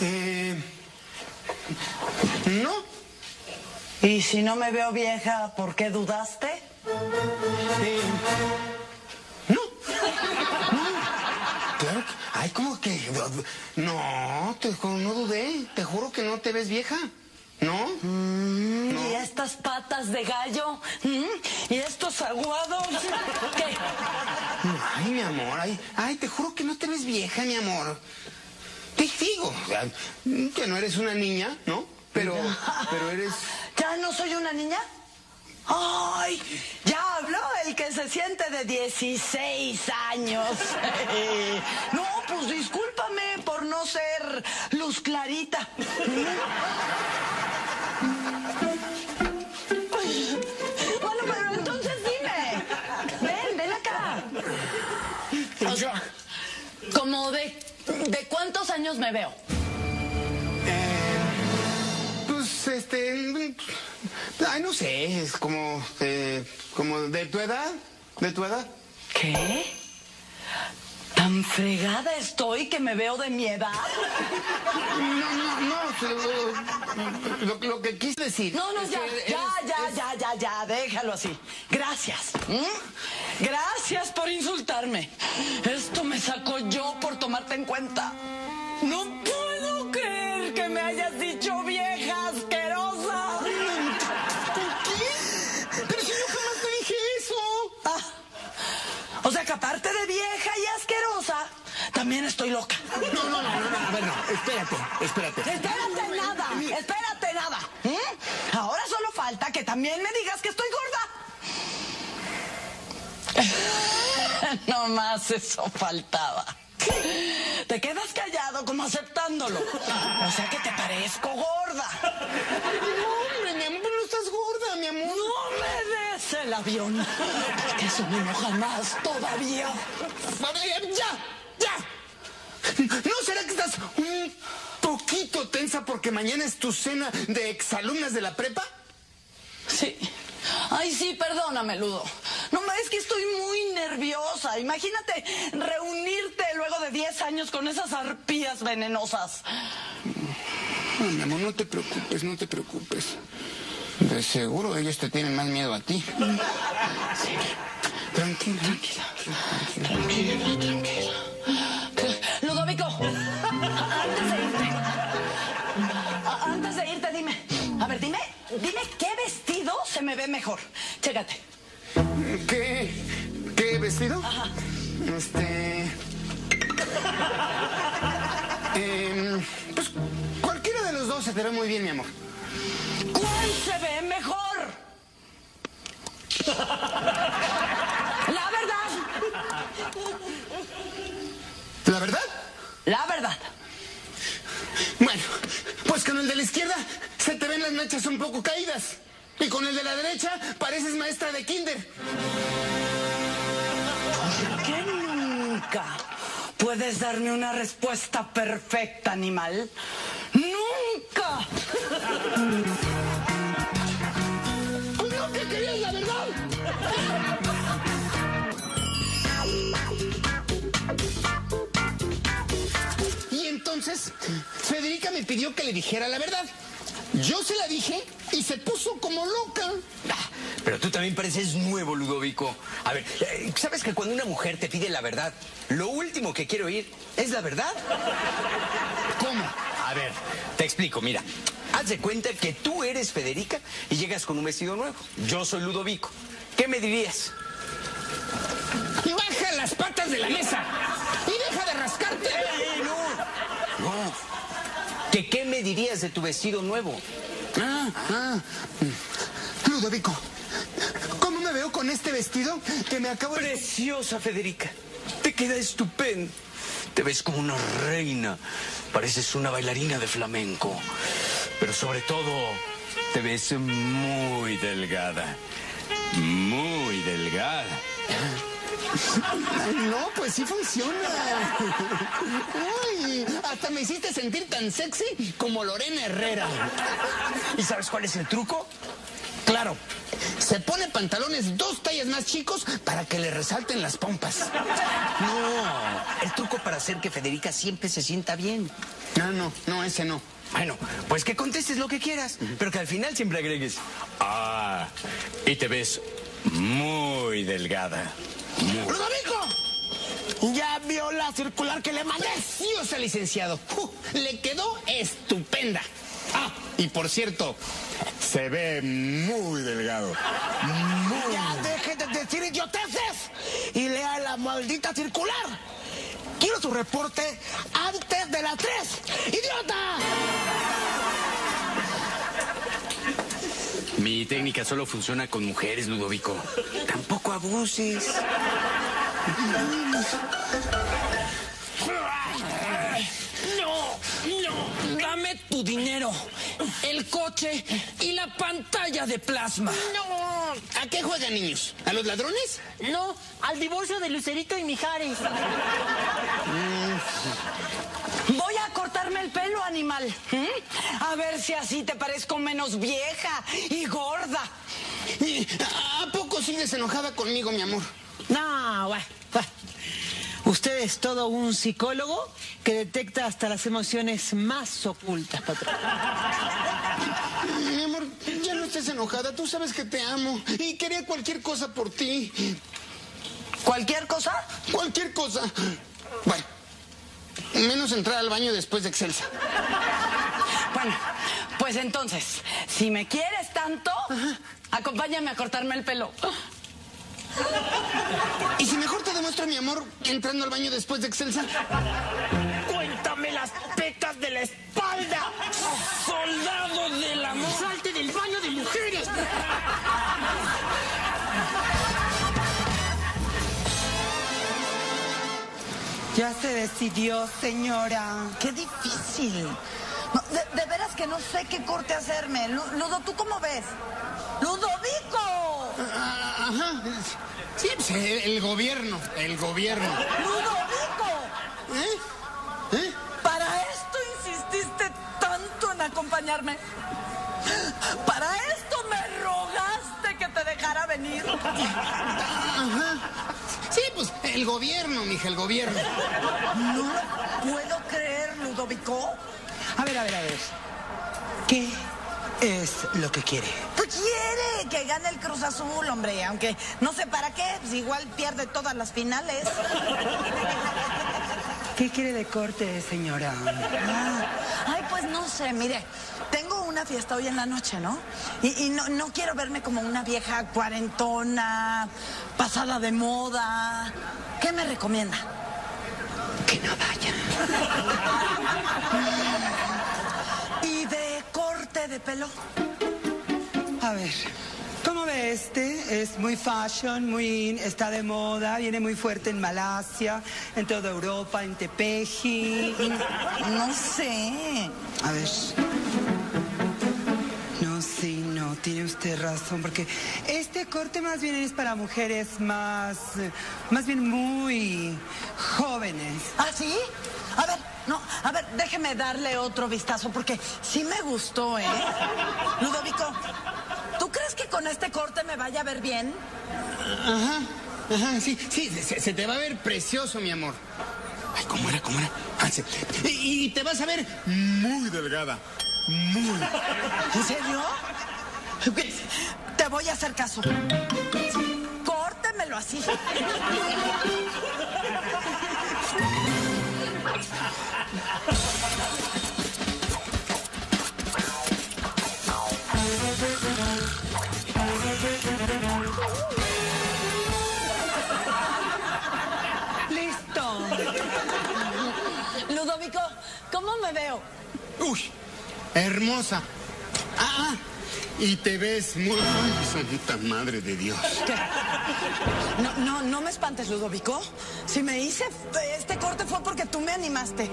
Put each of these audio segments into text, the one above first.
Eh, no. Y si no me veo vieja, ¿por qué dudaste? Eh, no. No. Claro que- Ay, ¿cómo que? No, te, no dudé. Te juro que no te ves vieja. ¿No? ¿Y estas patas de gallo? ¿Mm? ¿Y estos aguados? ¿Qué? Ay, mi amor. Ay, ay, te juro que no te ves vieja, mi amor. Te digo, o sea, que no eres una niña, ¿no? Pero, pero eres... ¿Ya no soy una niña? ¡Ay! Ya habló el que se siente de 16 años. No, pues discúlpame por no ser luz clarita. Bueno, pero entonces dime. Ven, ven acá. O sea, como de, de cuántos años me veo. Pues, este... Ay, no sé, es como... eh, como de tu edad, de tu edad. ¿Qué? ¿Tan fregada estoy que me veo de mi edad? No, no, no, lo, lo que quise decir... No, no, ya, ya, ya, es- ya, ya, ya, déjalo así. Gracias. ¿m? Gracias por insultarme. Esto me sacó yo por tomarte en cuenta. No puedo creer que me hayas dicho vieja que aparte de vieja y asquerosa, también estoy loca. No, no, no, no, no, a ver, no, espérate, espérate. Espérate nada, espérate nada. ¿Mm? Ahora solo falta que también me digas que estoy gorda. No más eso faltaba. Te quedas callado como aceptándolo. O sea que te parezco gorda. No, hombre, mi amor, no estás gorda, mi amor. Me el avión. Porque eso no enoja más todavía. Ya, ya. ¿No será que estás un poquito tensa porque mañana es tu cena de exalumnas de la prepa? Sí. Ay, sí, perdóname, Ludo. No, es que estoy muy nerviosa. Imagínate reunirte luego de 10 años con esas arpías venenosas. No, mi amor, no te preocupes, no te preocupes. De seguro ellos te tienen más miedo a ti. Sí. Tranquila. Tranquila, tranquila, tranquila. Ludovico, antes de irte. Antes de irte, dime. A ver, dime, dime qué vestido se me ve mejor. Chécate. ¿Qué? ¿Qué vestido? Ajá. Este. Em, pues cualquiera de los dos se te ve muy bien, mi amor. ¿Cuál se ve mejor? La verdad, ¿La verdad? la verdad. Bueno, pues con el de la izquierda se te ven las nachas un poco caídas. Y con el de la derecha pareces maestra de kinder. ¿Por qué nunca puedes darme una respuesta perfecta, animal? Pues no, que querías la verdad. Y entonces, Federica me pidió que le dijera la verdad. Yo se la dije y se puso como loca. Ah, Pero tú también pareces nuevo, Ludovico. A ver, eh, ¿sabes que cuando una mujer te pide la verdad, lo último que quiere oír es la verdad? ¿Cómo? A ver, te explico, mira. Haz de cuenta que tú eres Federica y llegas con un vestido nuevo. Yo soy Ludovico. ¿Qué me dirías? Baja las patas de la mesa y deja de rascarte. ¡Ey, no! No. ¿Que qué me dirías de tu vestido nuevo? Ah, ah. Ludovico, ¿cómo me veo con este vestido que me acabo de... Preciosa, Federica. Te queda estupendo. Te ves como una reina. Pareces una bailarina de flamenco. Pero sobre todo, te ves muy delgada. Muy delgada. No, pues sí funciona. Uy, hasta me hiciste sentir tan sexy como Lorena Herrera. ¿Y sabes cuál es el truco? Claro, Se pone pantalones dos tallas más chicos para que le resalten las pompas. No, el truco para hacer que Federica siempre se sienta bien. No, no, no, ese no. Bueno, pues que contestes lo que quieras, pero que al final siempre agregues. Ah, y te ves muy delgada. ¡Ludovico! ¿Ya vio la circular que le mandé? Preciosa, licenciado. Uh, le quedó estupenda. Ah, y por cierto, se ve muy delgado. Muy. Ya deje de decir idioteces y lea la maldita circular. Quiero su reporte antes de las 3. ¡Idiota! Mi técnica solo funciona con mujeres, Ludovico. Tampoco abuses. No, no, dame tu dinero, el coche y la pantalla de plasma. No. ¿A qué juegan niños? ¿A los ladrones? No, al divorcio de Lucerito y Mijares. Voy a cortarme el pelo, animal. ¿Mm? A ver si así te parezco menos vieja y gorda. ¿Y ¿A poco sigues enojada conmigo, mi amor? No, bueno. Usted es todo un psicólogo que detecta hasta las emociones más ocultas, patrón. Mi amor, ya no estés enojada. Tú sabes que te amo. Y quería cualquier cosa por ti. ¿Cualquier cosa? Cualquier cosa. Bueno, menos entrar al baño después de Excelsa. Bueno, pues entonces, si me quieres tanto, acompáñame a cortarme el pelo. ¿Y si mejor te demuestro mi amor entrando al baño después de Excelsa? ¡Cuéntame las pecas de la espalda! ¡Soldado del amor! ¡Salte del baño de mujeres! Ya se decidió, señora. Qué difícil. No, de, de veras que no sé qué corte hacerme. Lu- Ludo, ¿tú cómo ves? ¡Ludovico! Ah, Ajá. Sí, pues el, el gobierno, el gobierno. ¡Ludovico! ¿Eh? ¿Eh? ¿Para esto insististe tanto en acompañarme? ¿Para esto me rogaste que te dejara venir? Ajá. Sí, pues el gobierno, mija, el gobierno. No lo puedo creer, Ludovico. A ver, a ver, a ver. ¿Qué es lo que quiere? Pues que gane el Cruz Azul, hombre, aunque no sé para qué, pues igual pierde todas las finales. ¿Qué quiere de corte, señora? Ah, Ay, pues no sé, mire, tengo una fiesta hoy en la noche, ¿no? Y, y no, no quiero verme como una vieja cuarentona, pasada de moda. ¿Qué me recomienda? Que no vaya. ¿Y de corte de pelo? A ver. ¿Cómo ve este? Es muy fashion, muy in, está de moda, viene muy fuerte en Malasia, en toda Europa, en Tepeji. No sé. A ver. No, sí, no, tiene usted razón, porque este corte más bien es para mujeres más, eh, más bien muy jóvenes. ¿Ah, sí? A ver, no, a ver, déjeme darle otro vistazo porque sí me gustó, ¿eh? Ludovico, ¿tú crees que con este corte me vaya a ver bien? Ajá. Ajá, sí, sí, se, se te va a ver precioso, mi amor. Ay, ¿cómo era? ¿Cómo era? Ah. Y, y te vas a ver muy delgada. Muy. ¿En serio? Te voy a hacer caso. Córtemelo así. Me veo? Uy, hermosa. Ah, ah, y te ves muy... Ay, santa madre de Dios. ¿Qué? No, no, no me espantes, Ludovico. Si me hice este corte fue porque tú me animaste.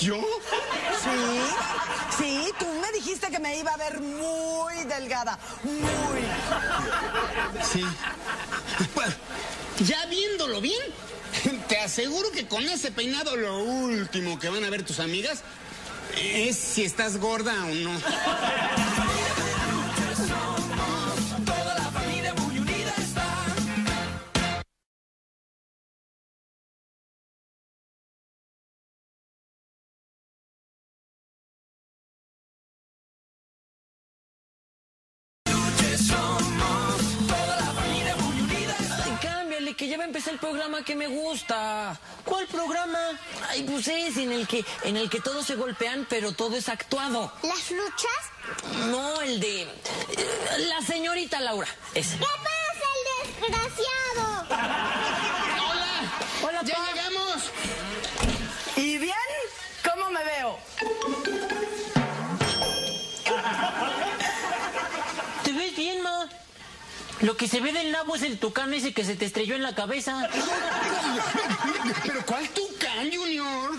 ¿Yo? Sí, sí, tú me dijiste que me iba a ver muy delgada, muy. Sí. Bueno, ya viéndolo bien, aseguro que con ese peinado lo último que van a ver tus amigas es si estás gorda o no. Programa que me gusta. ¿Cuál programa? Ay, pues es en el que en el que todos se golpean, pero todo es actuado. ¿Las luchas? No, el de eh, la señorita Laura. Ese. ¿Qué pasa, el desgraciado? Lo que se ve del nabo es el tucán ese que se te estrelló en la cabeza. ¿Pero cuál tucán, Junior?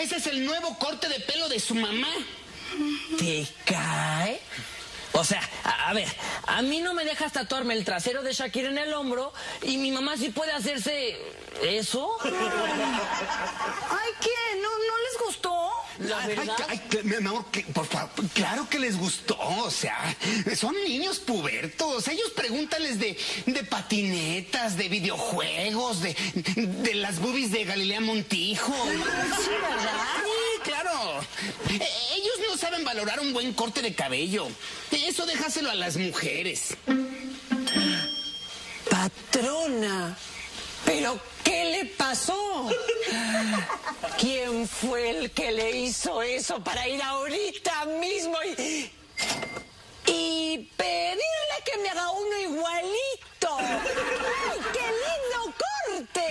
Ese es el nuevo corte de pelo de su mamá. ¿Te cae? O sea, a, a ver, a mí no me dejas tatuarme el trasero de Shakira en el hombro y mi mamá sí puede hacerse eso. Ay, ¿qué? ¿No, no les gustó? La Ay, verdad. ay, mi amor, que- por favor, claro que les gustó, o sea, son niños pubertos, ellos pregúntales de, de patinetas, de videojuegos, de, de las boobies de Galilea Montijo. Sí, ¿verdad? Sí, claro. Eh, saben valorar un buen corte de cabello. Eso déjaselo a las mujeres. Patrona, ¿pero qué le pasó? ¿Quién fue el que le hizo eso para ir ahorita mismo y, y pedirle que me haga uno igualito? ¡Ay, qué lindo corte!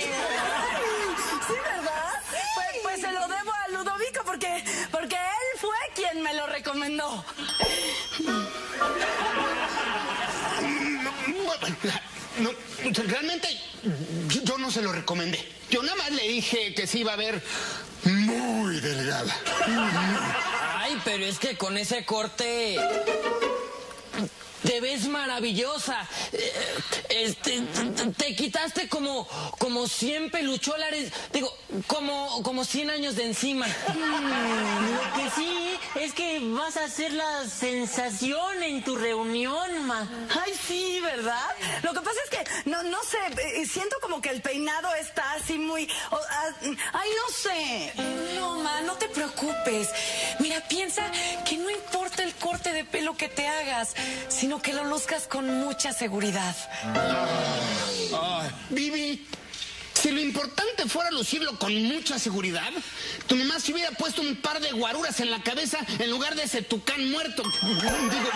Sí, ¿verdad? Pues, pues se lo debo a Ludovico porque, porque él fue quien me lo recomendó. No, realmente yo- yo no se lo recomendé. Yo nada más le dije que se iba a ver muy delgada. Ay, pero es que con ese corte te ves maravillosa. Eh, Este, te- te quitaste como, como 100 pelucholares, digo, como, como 100 años de encima. Lo que sí es que vas a ser la sensación en tu reunión, ma. Ay, sí, ¿verdad? Lo que pasa es que, no, no sé, eh, siento como que el peinado está así muy... ah, ay, no sé. No, ma, no te preocupes. Mira, piensa que no importa el corte de pelo que te hagas, sino que lo luzcas con mucha seguridad. Vivi, si lo importante fuera lucirlo con mucha seguridad, tu mamá se hubiera puesto un par de guaruras en la cabeza en lugar de ese tucán muerto. Digo,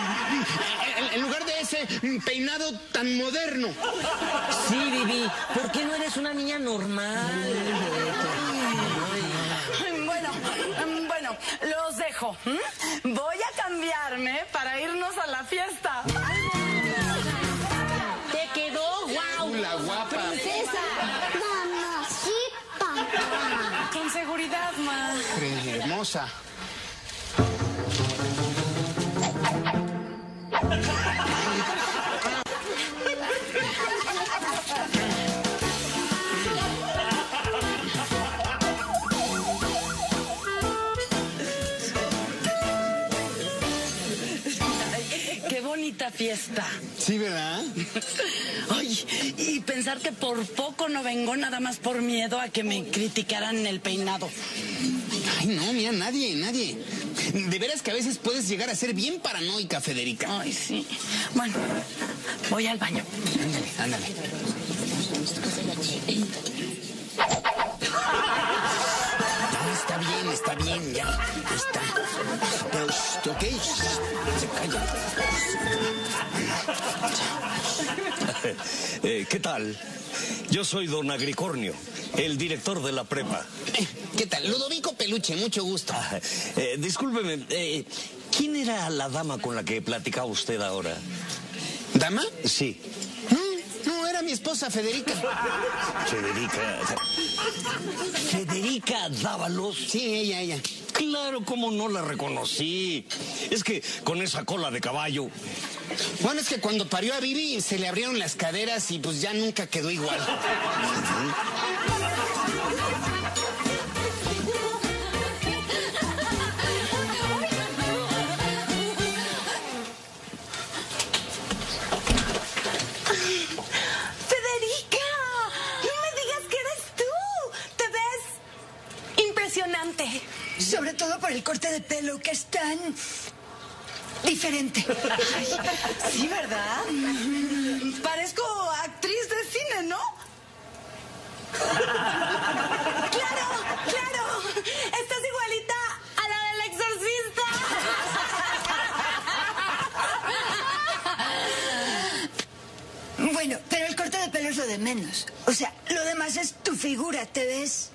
en, en lugar de ese peinado tan moderno. Sí, Vivi, ¿por qué no eres una niña normal? Bueno, mm, bueno, los dejo. Voy a cambiarme para irnos a la fiesta. ¿Te quedó? ¡Guau! La guapa. Mamacita. Con seguridad, ma. Hermosa. Bonita fiesta. Sí, ¿verdad? Ay, y pensar que por poco no vengo nada más por miedo a que me criticaran el peinado. Ay, no, mira, nadie, nadie. De veras que a veces puedes llegar a ser bien paranoica, Federica. Ay, sí. Bueno, voy al baño. Ándale, ándale. No, está bien, está bien, ya. Está. Pero, ok, se calla. Eh, ¿Qué tal? Yo soy don Agricornio, el director de la prepa. Eh, ¿Qué tal? Ludovico Peluche, mucho gusto. Ah, eh, discúlpeme, ¿quién era la dama con la que platicaba usted ahora? ¿Dama? Sí, No, mi esposa Federica. Federica. Federica Dávalos. Sí, ella, ella. Claro, cómo no la reconocí. Es que con esa cola de caballo. Bueno, es que cuando parió a Vivi se le abrieron las caderas y pues ya nunca quedó igual. El corte de pelo que es tan diferente. Sí, ¿verdad? Parezco actriz de cine, ¿no? ¡Claro! ¡Claro! ¡Estás igualita a la del exorcista! Bueno, pero el corte de pelo es lo de menos. O sea, lo demás es tu figura, te ves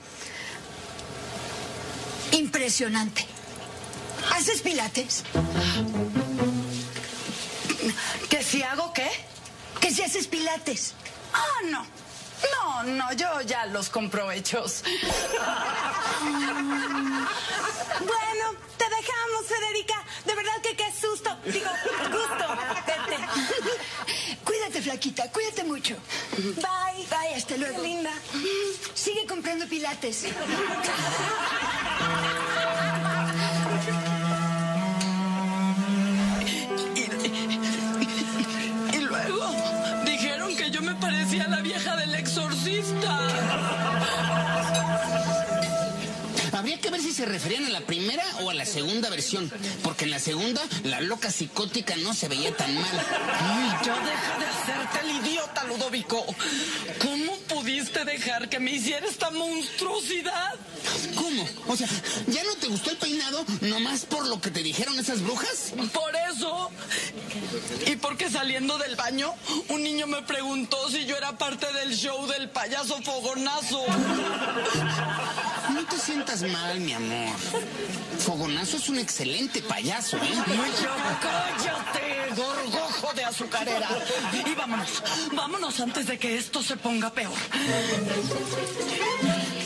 impresionante. ¿Haces pilates? ¿Que si hago qué? Que si haces pilates. Ah, no. No, no, yo ya los compro hechos. Bueno, te dejamos, Federica. De verdad que qué susto. Digo, gusto. Vete. Flaquita, cuídate mucho. Bye. Bye, hasta luego. Qué linda. Sigue comprando pilates. se referían a la primera o a la segunda versión, porque en la segunda la loca psicótica no se veía tan mal. Ay, ya deja de hacerte el idiota, Ludovico. ¿Cómo pudiste dejar que me hiciera esta monstruosidad? ¿Cómo? O sea, ¿ya no te gustó el peinado nomás por lo que te dijeron esas brujas? Por eso. Y porque saliendo del baño, un niño me preguntó si yo era parte del show del payaso fogonazo. No te sientas mal, mi amor. Fogonazo es un excelente payaso, ¿eh? cállate, gorgojo de azucarera. Y vámonos, vámonos antes de que esto se ponga peor.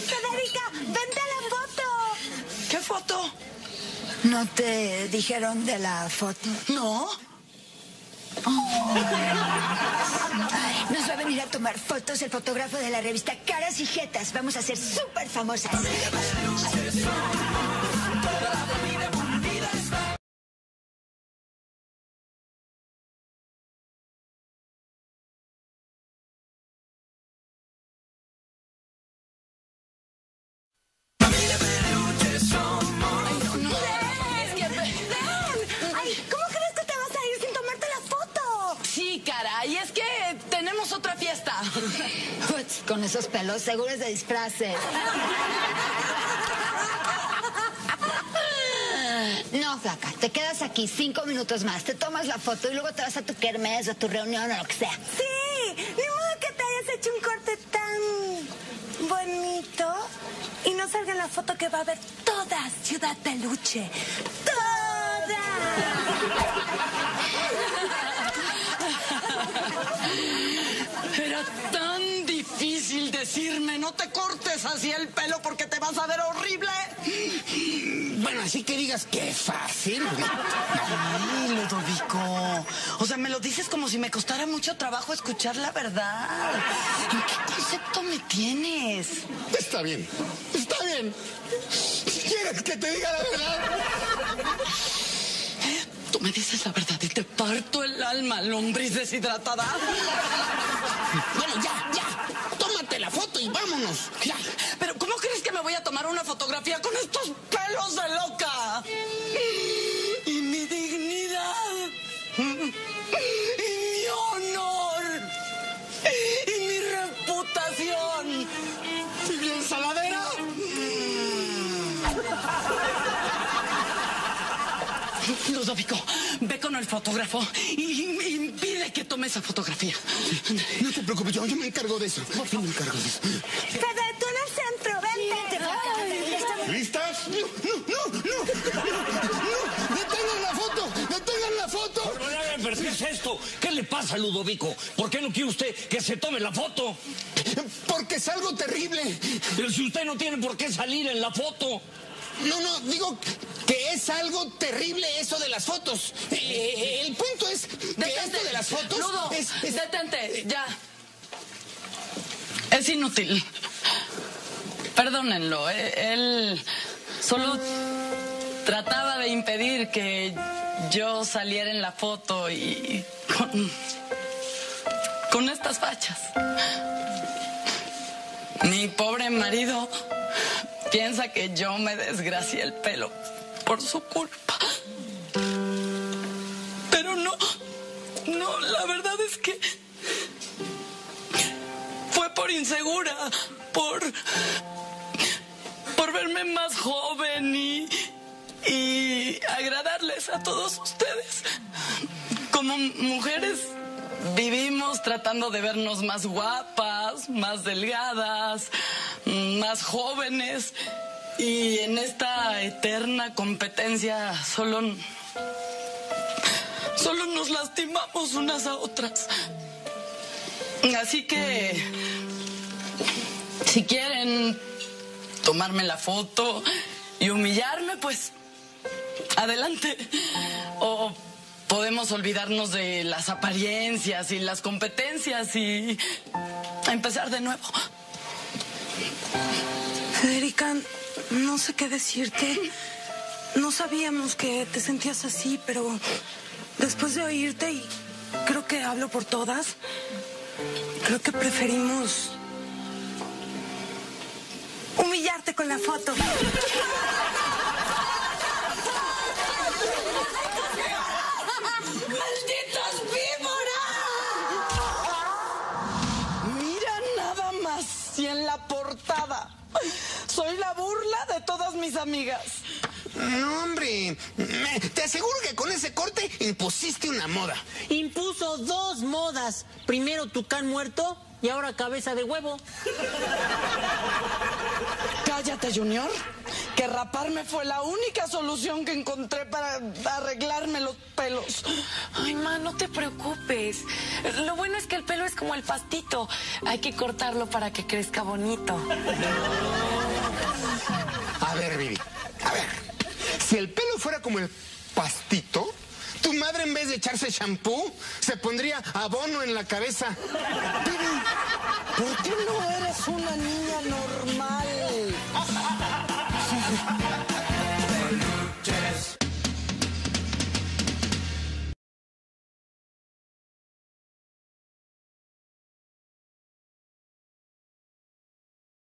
Federica, vente a la foto. ¿Qué foto? ¿No te dijeron de la foto? No. Nos va a venir a tomar fotos el fotógrafo de la revista Caras y Jetas. Vamos a ser súper famosas. Uts, con esos pelos seguros de disfraces. No, flaca, te quedas aquí cinco minutos más, te tomas la foto y luego te vas a tu kermés o a tu reunión o lo que sea. Sí, ni modo que te hayas hecho un corte tan bonito y no salga en la foto que va a ver toda Ciudad Peluche. ¡Toda! Era tan difícil decirme, no te cortes así el pelo porque te vas a ver horrible. Bueno, así que digas qué fácil. Ay, Ludovico. O sea, me lo dices como si me costara mucho trabajo escuchar la verdad. ¿En qué concepto me tienes? Está bien, está bien. ¿Quieres que te diga la verdad? Me dices la verdad y te parto el alma, lombriz deshidratada. Bueno, ya, ya. Tómate la foto y vámonos. Ya. Pero ¿cómo crees que me voy a tomar una fotografía con estos pelos de loca? Ludovico, ve con el fotógrafo y impide que tome esa fotografía. No te preocupes, yo, yo me encargo de eso. Yo me encargo de eso. Fede, tú en el centro, vente. ¿Listas? No, no, no, no, no. Detengan la foto, detengan la foto. ¿Pero qué es esto? ¿Qué le pasa, Ludovico? ¿Por qué no quiere usted que se tome la foto? Porque es algo terrible. Pero si usted no tiene por qué salir en la foto. No, no, digo que es algo terrible eso de las fotos. Eh, el punto es que esto de las fotos Ludo, es, es- detente, ya. Es inútil. Perdónenlo, eh, él solo trataba de impedir que yo saliera en la foto y con, con estas fachas. Mi pobre marido piensa que yo me desgracié el pelo por su culpa. Pero no, no, la verdad es que fue por insegura, por. por verme más joven y. y agradarles a todos ustedes. Como mujeres vivimos tratando de vernos más guapas, más delgadas, más jóvenes. Y en esta eterna competencia solo. solo nos lastimamos unas a otras. Así que. Si quieren tomarme la foto y humillarme, pues. Adelante. O podemos olvidarnos de las apariencias y las competencias y empezar de nuevo. Federica, no sé qué decirte. No sabíamos que te sentías así, pero después de oírte, y creo que hablo por todas, creo que preferimos humillarte con la foto. Todas mis amigas. No, hombre. Me- Te aseguro que con ese corte impusiste una moda. Impuso dos modas. Primero tucán muerto y ahora cabeza de huevo. Cállate, Junior. Que raparme fue la única solución que encontré para arreglarme los pelos. Ay, ma, no te preocupes. Lo bueno es que el pelo es como el pastito. Hay que cortarlo para que crezca bonito. A ver. Si el pelo fuera como el pastito, tu madre en vez de echarse shampoo, se pondría abono en la cabeza. Vivi, ¿por qué no eres una niña normal?